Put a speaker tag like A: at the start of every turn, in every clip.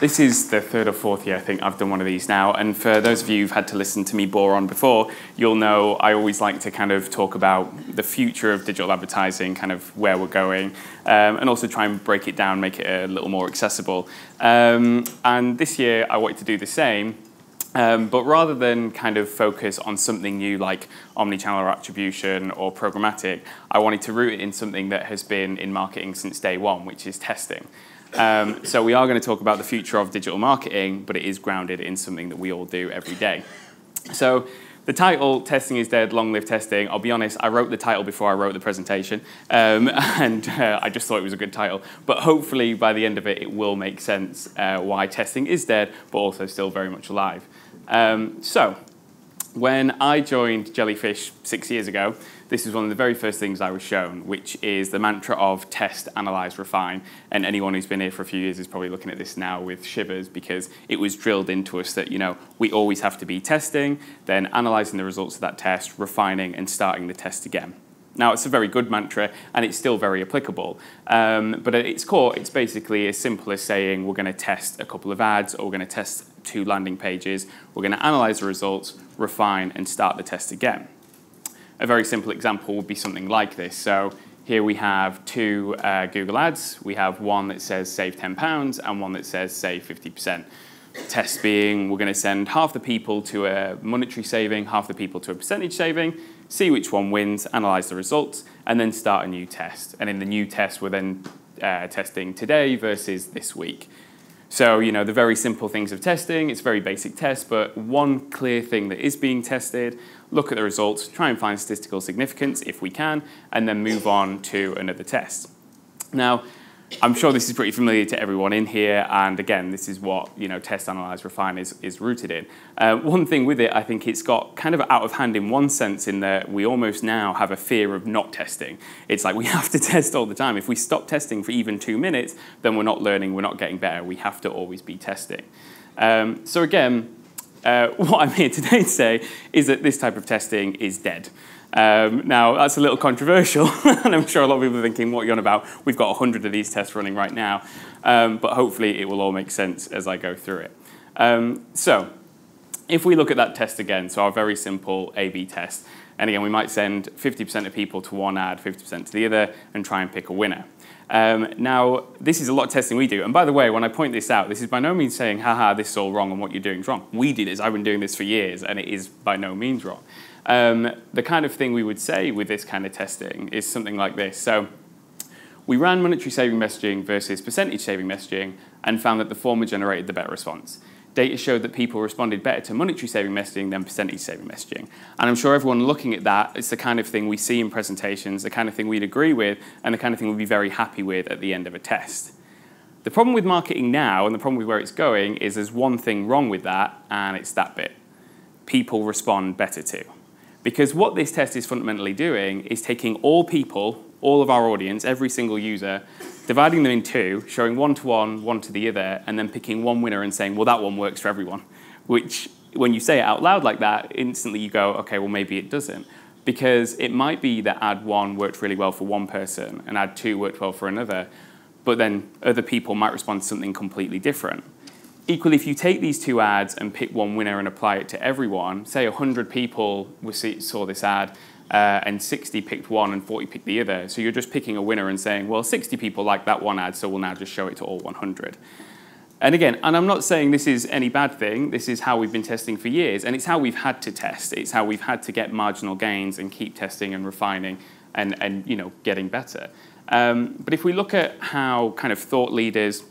A: This is the third or fourth year I think I've done one of these now, and for those of you who've had to listen to me bore on before, you'll know I always like to kind of talk about the future of digital advertising, kind of where we're going, um, and also try and break it down, make it a little more accessible. Um, and this year I wanted to do the same, um, but rather than kind of focus on something new like omnichannel or attribution or programmatic, I wanted to root it in something that has been in marketing since day one, which is testing. Um, so we are going to talk about the future of digital marketing, but it is grounded in something that we all do every day. So the title, Testing is Dead, Long Live Testing, I'll be honest, I wrote the title before I wrote the presentation, um, and uh, I just thought it was a good title. But hopefully by the end of it, it will make sense uh, why testing is dead, but also still very much alive. Um, so, when I joined Jellyfish six years ago, this is one of the very first things I was shown, which is the mantra of test, analyze, refine. And anyone who's been here for a few years is probably looking at this now with shivers because it was drilled into us that, you know, we always have to be testing, then analyzing the results of that test, refining, and starting the test again. Now, it's a very good mantra and it's still very applicable. Um, but at its core, it's basically as simple as saying we're going to test a couple of ads or we're going to test two landing pages, we're going to analyze the results, refine, and start the test again. A very simple example would be something like this. So here we have two uh, Google ads. We have one that says save £10 and one that says save 50%. Test being we're going to send half the people to a monetary saving, half the people to a percentage saving, see which one wins, analyze the results, and then start a new test. And in the new test, we're then uh, testing today versus this week. So, you know, the very simple things of testing, it's very basic test, but one clear thing that is being tested, look at the results, try and find statistical significance if we can, and then move on to another test. Now, I'm sure this is pretty familiar to everyone in here, and again, this is what you know, test, analyze, refine is, is rooted in. Uh, one thing with it, I think it's got kind of out of hand in one sense, in that we almost now have a fear of not testing. It's like we have to test all the time. If we stop testing for even two minutes, then we're not learning, we're not getting better. We have to always be testing. Um, so again, uh, what I'm here today to say is that this type of testing is dead. Um, now, that's a little controversial, and I'm sure a lot of people are thinking, what are you on about? We've got 100 of these tests running right now, um, but hopefully it will all make sense as I go through it. Um, so, if we look at that test again, so our very simple A-B test, and again, we might send 50% of people to one ad, 50% to the other, and try and pick a winner. Um, now, this is a lot of testing we do. And by the way, when I point this out, this is by no means saying, haha, this is all wrong and what you're doing is wrong. We do this. I've been doing this for years, and it is by no means wrong. Um, the kind of thing we would say with this kind of testing is something like this. So we ran monetary saving messaging versus percentage saving messaging and found that the former generated the better response. Data showed that people responded better to monetary saving messaging than percentage saving messaging. And I'm sure everyone looking at that, it's the kind of thing we see in presentations, the kind of thing we'd agree with, and the kind of thing we'd be very happy with at the end of a test. The problem with marketing now and the problem with where it's going is there's one thing wrong with that, and it's that bit. People respond better to. Because what this test is fundamentally doing is taking all people, all of our audience, every single user, dividing them in two, showing one to one, one to the other, and then picking one winner and saying, well, that one works for everyone. Which, when you say it out loud like that, instantly you go, okay, well, maybe it doesn't. Because it might be that ad one worked really well for one person and ad two worked well for another, but then other people might respond to something completely different. Equally, if you take these two ads and pick one winner and apply it to everyone, say 100 people saw this ad uh, and 60 picked one and 40 picked the other. So you're just picking a winner and saying, well, 60 people like that one ad, so we'll now just show it to all 100. And again, and I'm not saying this is any bad thing, this is how we've been testing for years, and it's how we've had to test. It's how we've had to get marginal gains and keep testing and refining and, and you know, getting better. Um, but if we look at how kind of thought leaders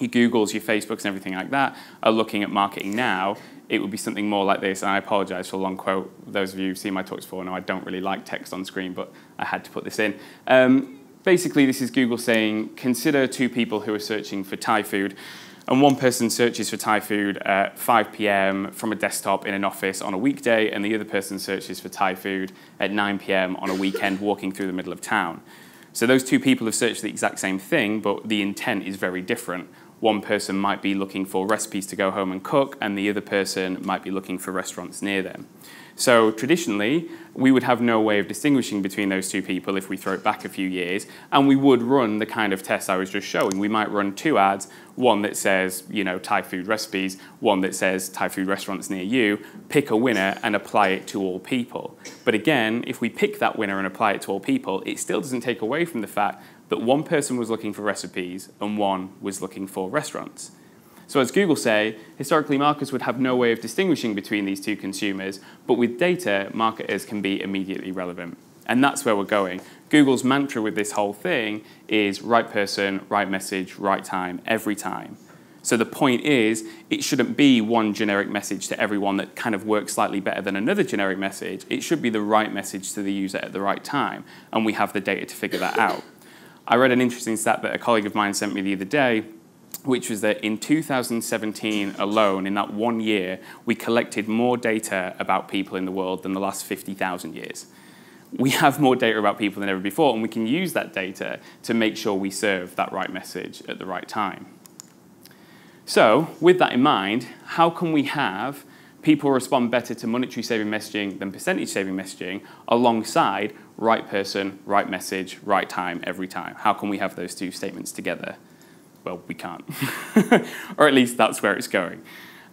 A: your Googles, your Facebooks, and everything like that are looking at marketing now, it would be something more like this. And I apologize for a long quote. Those of you who've seen my talks before know I don't really like text on screen, but I had to put this in. Um, basically, this is Google saying, consider two people who are searching for Thai food. And one person searches for Thai food at 5 p.m. from a desktop in an office on a weekday, and the other person searches for Thai food at 9 p.m. on a weekend walking through the middle of town. So those two people have searched the exact same thing, but the intent is very different one person might be looking for recipes to go home and cook, and the other person might be looking for restaurants near them. So traditionally, we would have no way of distinguishing between those two people if we throw it back a few years, and we would run the kind of tests I was just showing. We might run two ads, one that says, you know, Thai food recipes, one that says Thai food restaurants near you, pick a winner and apply it to all people. But again, if we pick that winner and apply it to all people, it still doesn't take away from the fact that one person was looking for recipes and one was looking for restaurants. So as Google say, historically marketers would have no way of distinguishing between these two consumers, but with data, marketers can be immediately relevant. And that's where we're going. Google's mantra with this whole thing is right person, right message, right time, every time. So the point is, it shouldn't be one generic message to everyone that kind of works slightly better than another generic message. It should be the right message to the user at the right time, and we have the data to figure that out. I read an interesting stat that a colleague of mine sent me the other day, which was that in 2017 alone, in that one year, we collected more data about people in the world than the last 50,000 years. We have more data about people than ever before, and we can use that data to make sure we serve that right message at the right time. So, with that in mind, how can we have people respond better to monetary saving messaging than percentage saving messaging alongside right person, right message, right time, every time? How can we have those two statements together? well, we can't. or at least that's where it's going.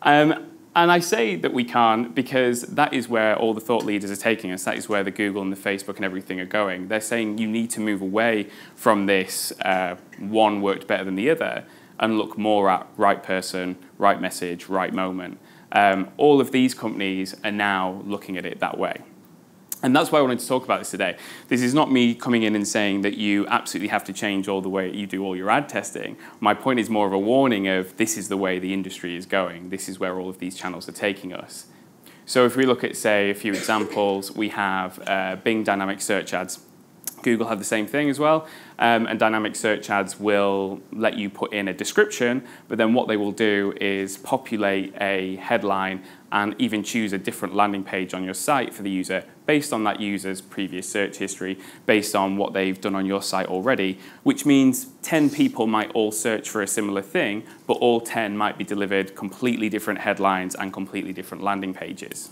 A: Um, and I say that we can't because that is where all the thought leaders are taking us. That is where the Google and the Facebook and everything are going. They're saying you need to move away from this uh, one worked better than the other and look more at right person, right message, right moment. Um, all of these companies are now looking at it that way. And that's why I wanted to talk about this today. This is not me coming in and saying that you absolutely have to change all the way you do all your ad testing. My point is more of a warning of this is the way the industry is going. This is where all of these channels are taking us. So if we look at, say, a few examples, we have uh, Bing Dynamic Search Ads. Google have the same thing as well. Um, and dynamic search ads will let you put in a description, but then what they will do is populate a headline and even choose a different landing page on your site for the user based on that user's previous search history, based on what they've done on your site already, which means 10 people might all search for a similar thing, but all 10 might be delivered completely different headlines and completely different landing pages.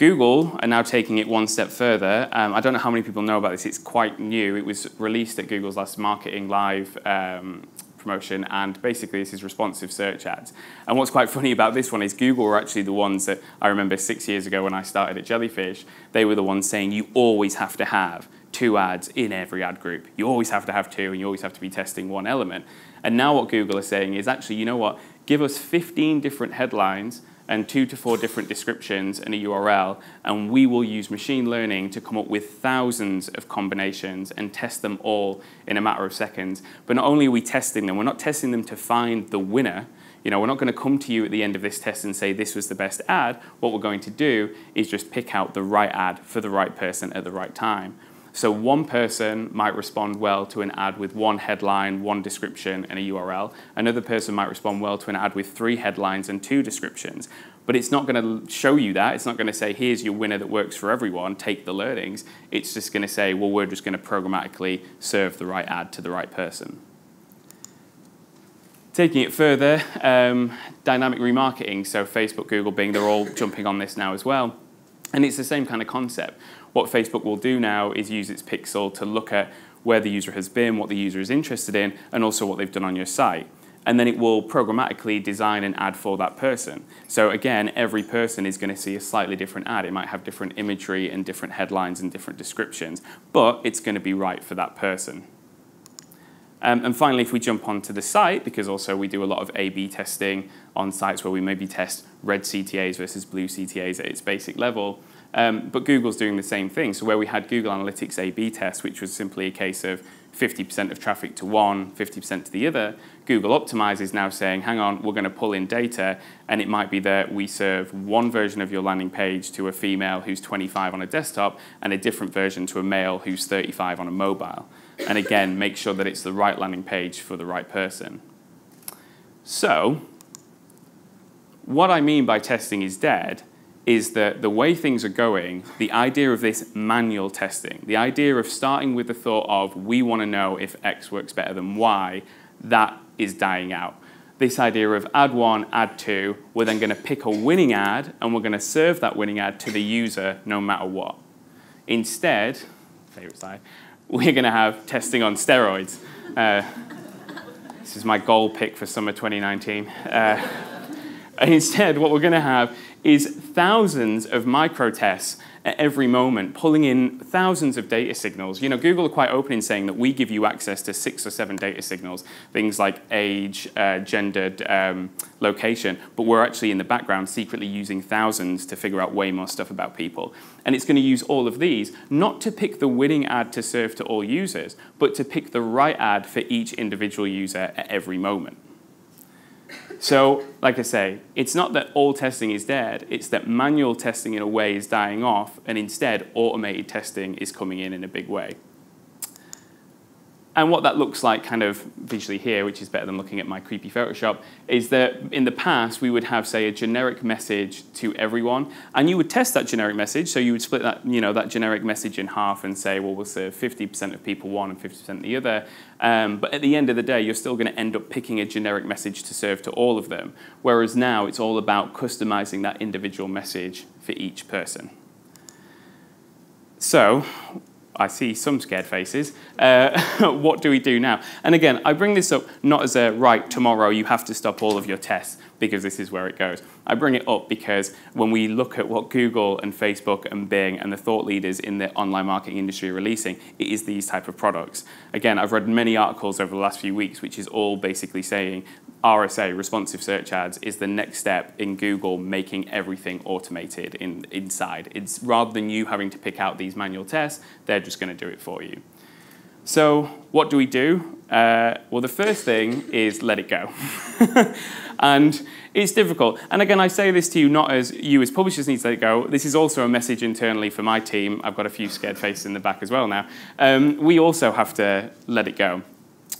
A: Google are now taking it one step further. Um, I don't know how many people know about this. It's quite new. It was released at Google's last Marketing Live um, promotion, and basically this is responsive search ads. And what's quite funny about this one is Google were actually the ones that I remember six years ago when I started at Jellyfish, they were the ones saying you always have to have two ads in every ad group. You always have to have two, and you always have to be testing one element. And now what Google is saying is actually, you know what, give us 15 different headlines and two to four different descriptions and a URL, and we will use machine learning to come up with thousands of combinations and test them all in a matter of seconds. But not only are we testing them, we're not testing them to find the winner. You know, we're not going to come to you at the end of this test and say this was the best ad. What we're going to do is just pick out the right ad for the right person at the right time. So one person might respond well to an ad with one headline, one description, and a URL. Another person might respond well to an ad with three headlines and two descriptions. But it's not going to show you that. It's not going to say, here's your winner that works for everyone, take the learnings. It's just going to say, well, we're just going to programmatically serve the right ad to the right person. Taking it further, um, dynamic remarketing, so Facebook, Google, Bing, they're all jumping on this now as well. And it's the same kind of concept. What Facebook will do now is use its pixel to look at where the user has been, what the user is interested in, and also what they've done on your site. And then it will programmatically design an ad for that person. So again, every person is going to see a slightly different ad. It might have different imagery and different headlines and different descriptions, but it's going to be right for that person. Um, and finally, if we jump onto the site, because also we do a lot of A-B testing on sites where we maybe test red CTAs versus blue CTAs at its basic level, um, but Google's doing the same thing. So where we had Google Analytics A-B test, which was simply a case of 50% of traffic to one, 50% to the other, Google Optimize is now saying, hang on, we're going to pull in data, and it might be that we serve one version of your landing page to a female who's 25 on a desktop, and a different version to a male who's 35 on a mobile. And again, make sure that it's the right landing page for the right person. So, what I mean by testing is dead is that the way things are going, the idea of this manual testing, the idea of starting with the thought of we want to know if X works better than Y, that is dying out. This idea of ad one, ad two, we're then going to pick a winning ad and we're going to serve that winning ad to the user no matter what. Instead, favorite slide, we're going to have testing on steroids. Uh, this is my goal pick for summer 2019. Uh, instead, what we're going to have is thousands of micro tests at every moment, pulling in thousands of data signals. You know, Google are quite open in saying that we give you access to six or seven data signals, things like age, uh, gendered, um, location, but we're actually in the background secretly using thousands to figure out way more stuff about people. And it's going to use all of these, not to pick the winning ad to serve to all users, but to pick the right ad for each individual user at every moment. So, like I say, it's not that all testing is dead, it's that manual testing in a way is dying off, and instead automated testing is coming in in a big way. And what that looks like kind of visually here, which is better than looking at my creepy Photoshop, is that in the past we would have, say, a generic message to everyone, and you would test that generic message. So you would split that, you know, that generic message in half and say, well, we'll serve 50% of people one and 50% the other. Um, but at the end of the day, you're still going to end up picking a generic message to serve to all of them. Whereas now it's all about customizing that individual message for each person. So I see some scared faces. Uh, what do we do now? And again, I bring this up not as a right, tomorrow you have to stop all of your tests because this is where it goes. I bring it up because when we look at what Google and Facebook and Bing and the thought leaders in the online marketing industry are releasing, it is these type of products. Again, I've read many articles over the last few weeks which is all basically saying RSA, responsive search ads, is the next step in Google making everything automated in, inside. It's rather than you having to pick out these manual tests, they're just going to do it for you. So what do we do? Uh, well, the first thing is let it go. and it's difficult. And again, I say this to you not as you as publishers need to let it go. This is also a message internally for my team. I've got a few scared faces in the back as well now. Um, we also have to let it go.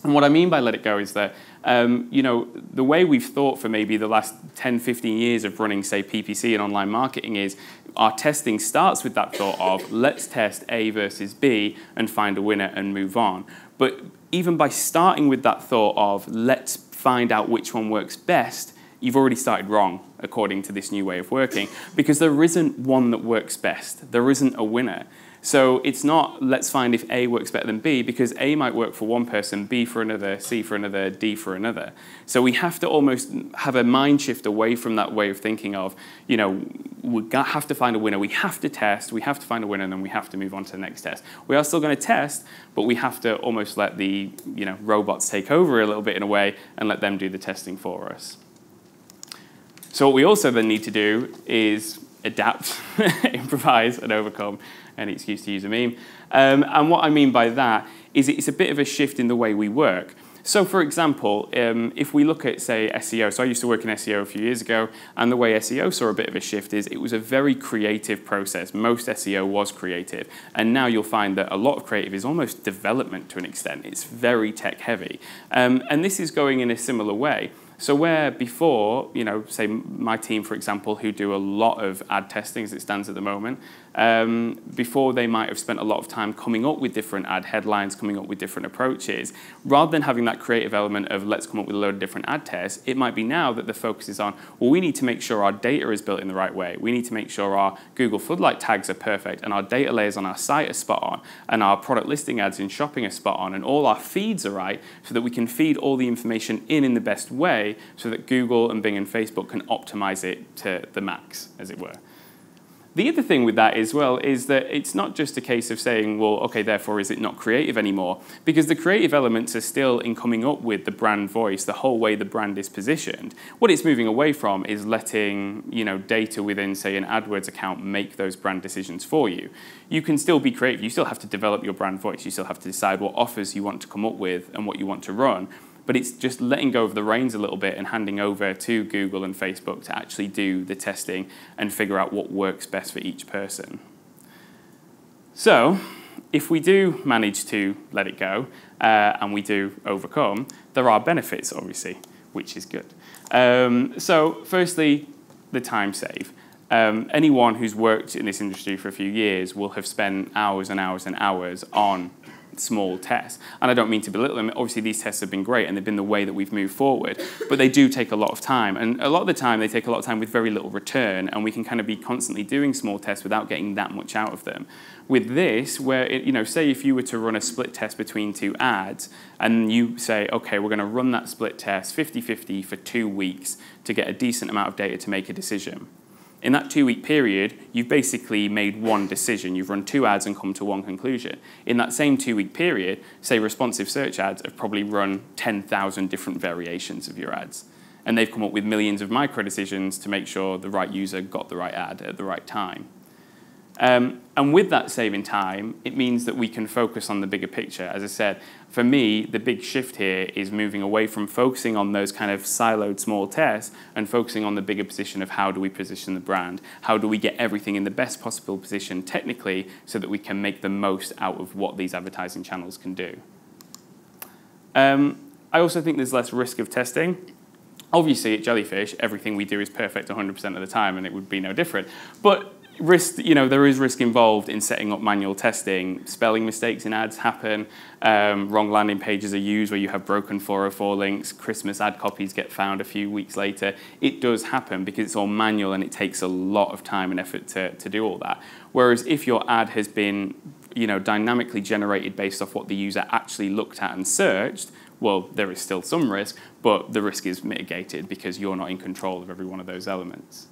A: And what I mean by let it go is that um, you know, the way we've thought for maybe the last 10, 15 years of running, say, PPC and online marketing is our testing starts with that thought of let's test A versus B and find a winner and move on. But even by starting with that thought of let's find out which one works best, you've already started wrong according to this new way of working because there isn't one that works best. There isn't a winner. So it's not let's find if A works better than B because A might work for one person, B for another, C for another, D for another. So we have to almost have a mind shift away from that way of thinking of, you know, we got have to find a winner, we have to test, we have to find a winner, and then we have to move on to the next test. We are still going to test, but we have to almost let the you know robots take over a little bit in a way and let them do the testing for us. So what we also then need to do is adapt, improvise, and overcome any excuse to use a meme. Um, and what I mean by that is it's a bit of a shift in the way we work. So for example, um, if we look at, say, SEO, so I used to work in SEO a few years ago, and the way SEO saw a bit of a shift is it was a very creative process. Most SEO was creative. And now you'll find that a lot of creative is almost development to an extent. It's very tech heavy. Um, and this is going in a similar way. So where before, you know, say my team, for example, who do a lot of ad testing as it stands at the moment, um, before they might have spent a lot of time coming up with different ad headlines, coming up with different approaches, rather than having that creative element of let's come up with a load of different ad tests, it might be now that the focus is on, well, we need to make sure our data is built in the right way. We need to make sure our Google floodlight tags are perfect and our data layers on our site are spot on and our product listing ads in shopping are spot on and all our feeds are right so that we can feed all the information in in the best way so that Google and Bing and Facebook can optimize it to the max, as it were. The other thing with that as well is that it's not just a case of saying, well, okay, therefore is it not creative anymore? Because the creative elements are still in coming up with the brand voice, the whole way the brand is positioned. What it's moving away from is letting you know data within, say, an AdWords account make those brand decisions for you. You can still be creative. You still have to develop your brand voice. You still have to decide what offers you want to come up with and what you want to run but it's just letting go of the reins a little bit and handing over to Google and Facebook to actually do the testing and figure out what works best for each person. So, if we do manage to let it go uh, and we do overcome, there are benefits, obviously, which is good. Um, so, firstly, the time save. Um, anyone who's worked in this industry for a few years will have spent hours and hours and hours on small tests. And I don't mean to belittle them. Obviously, these tests have been great and they've been the way that we've moved forward. But they do take a lot of time. And a lot of the time, they take a lot of time with very little return. And we can kind of be constantly doing small tests without getting that much out of them. With this, where, it, you know, say if you were to run a split test between two ads and you say, okay, we're going to run that split test 50-50 for two weeks to get a decent amount of data to make a decision in that two week period, you've basically made one decision. You've run two ads and come to one conclusion. In that same two week period, say responsive search ads have probably run 10,000 different variations of your ads. And they've come up with millions of micro decisions to make sure the right user got the right ad at the right time. Um, and with that saving time, it means that we can focus on the bigger picture. As I said, for me, the big shift here is moving away from focusing on those kind of siloed small tests and focusing on the bigger position of how do we position the brand? How do we get everything in the best possible position technically so that we can make the most out of what these advertising channels can do? Um, I also think there's less risk of testing. Obviously, at Jellyfish, everything we do is perfect 100% of the time, and it would be no different. But risk, you know, there is risk involved in setting up manual testing. Spelling mistakes in ads happen. Um, wrong landing pages are used where you have broken 404 links. Christmas ad copies get found a few weeks later. It does happen because it's all manual and it takes a lot of time and effort to, to do all that. Whereas if your ad has been you know, dynamically generated based off what the user actually looked at and searched, well, there is still some risk, but the risk is mitigated because you're not in control of every one of those elements.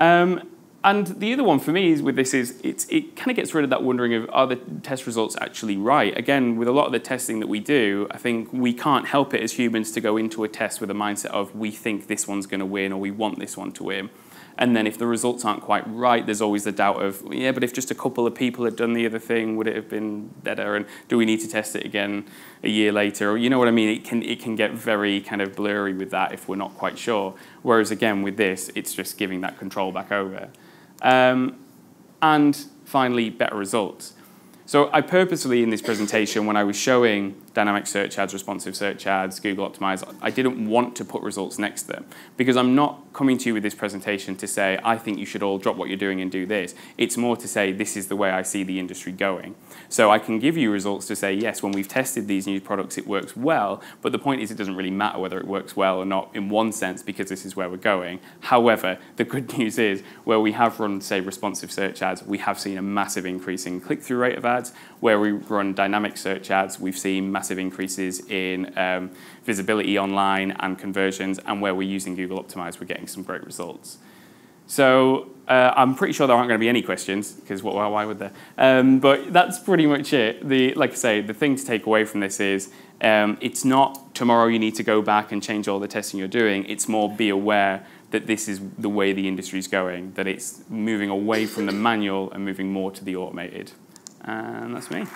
A: Um, and the other one for me is with this is it kind of gets rid of that wondering of are the test results actually right? Again, with a lot of the testing that we do, I think we can't help it as humans to go into a test with a mindset of we think this one's going to win or we want this one to win. And then if the results aren't quite right, there's always the doubt of, yeah, but if just a couple of people had done the other thing, would it have been better? And do we need to test it again a year later? Or you know what I mean? It can, it can get very kind of blurry with that if we're not quite sure. Whereas again, with this, it's just giving that control back over. Um, and finally, better results. So I purposely, in this presentation, when I was showing dynamic search ads, responsive search ads, Google Optimize, I didn't want to put results next to them because I'm not coming to you with this presentation to say, I think you should all drop what you're doing and do this. It's more to say, this is the way I see the industry going. So I can give you results to say, yes, when we've tested these new products, it works well, but the point is it doesn't really matter whether it works well or not in one sense because this is where we're going. However, the good news is where we have run, say, responsive search ads, we have seen a massive increase in click-through rate of ads. Where we run dynamic search ads, we've seen massive increases in um, visibility online and conversions, and where we're using Google Optimize, we're getting some great results. So uh, I'm pretty sure there aren't going to be any questions because why would there? Um, but that's pretty much it. The, like I say, the thing to take away from this is um, it's not tomorrow you need to go back and change all the testing you're doing. It's more be aware that this is the way the industry is going, that it's moving away from the manual and moving more to the automated. And that's me.